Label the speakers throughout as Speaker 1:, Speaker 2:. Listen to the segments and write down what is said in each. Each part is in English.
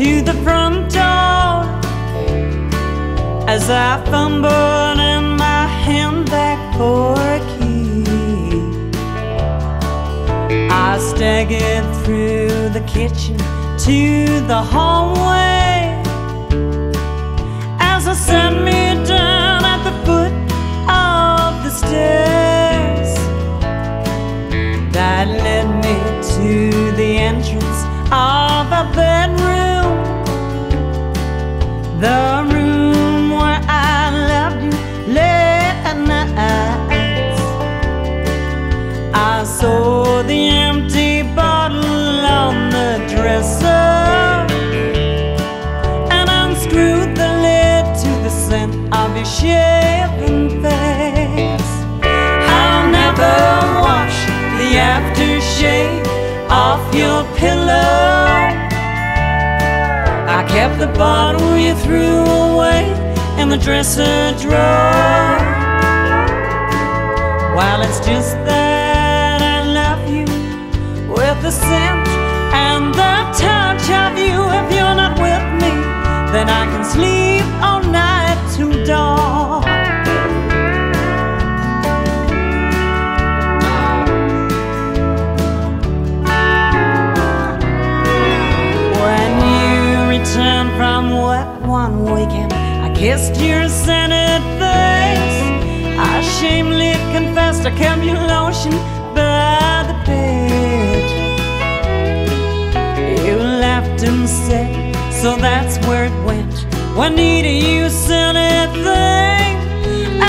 Speaker 1: to the front door as I fumbled in my handbag for a key. I staggered through the kitchen to the hallway that led me to the entrance of a bedroom. The room where I loved you late at night. I saw the empty bottle on the dresser and unscrewed the lid to the scent of your shaven kept the bottle you threw away in the dresser drawer. While it's just that I love you with the scent and the touch of you. If you're not with me, then I can sleep from work one weekend, I kissed your scented face. I shamefully confessed I kept your lotion by the bed. You laughed and said, so that's where it went. Wanita, you scented thing.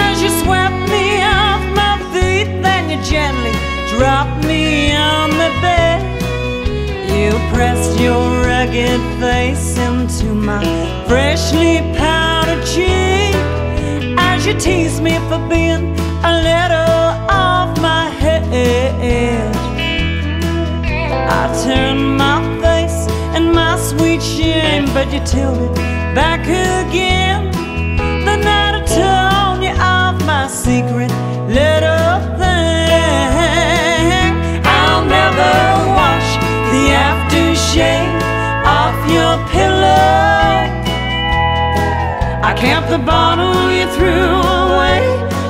Speaker 1: As you swept me off my feet, then you gently dropped me on the into my freshly powdered cheek as you tease me for being a little off my head. I turn my face in my sweet shame, but you tilted back again. The night I told you of my secret little thing. I kept the bottle you threw away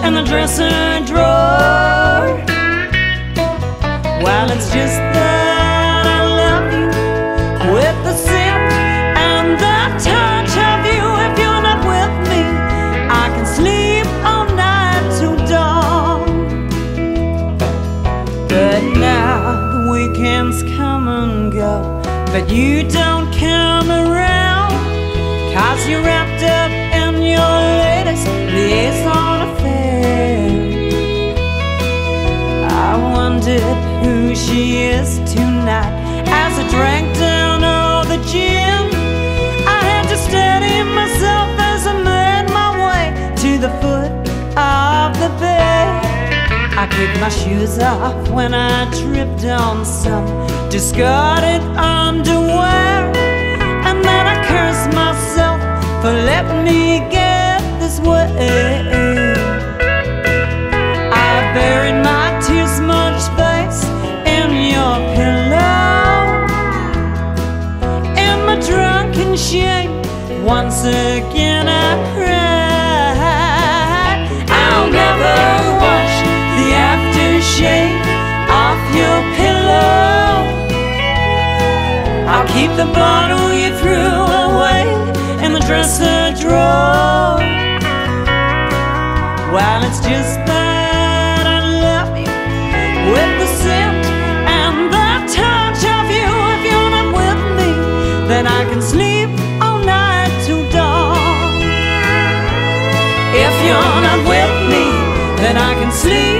Speaker 1: in the dresser drawer. Well, it's just that I love you with the scent and the touch of you. If you're not with me, I can sleep all night till dawn. But now the weekends come and go, but you don't come she is tonight as I drank down all the gin. I had to steady myself as I made my way to the foot of the bed. I kicked my shoes off when I tripped on some discarded underwear. Once again I cried. I'll never wash the aftershave off your pillow. I'll keep the bottle you threw away in the dresser drawer. Well, it's just that I love you with the scent and the touch of you. If you're not with me, then I can sleep you're not with me, then I can sleep.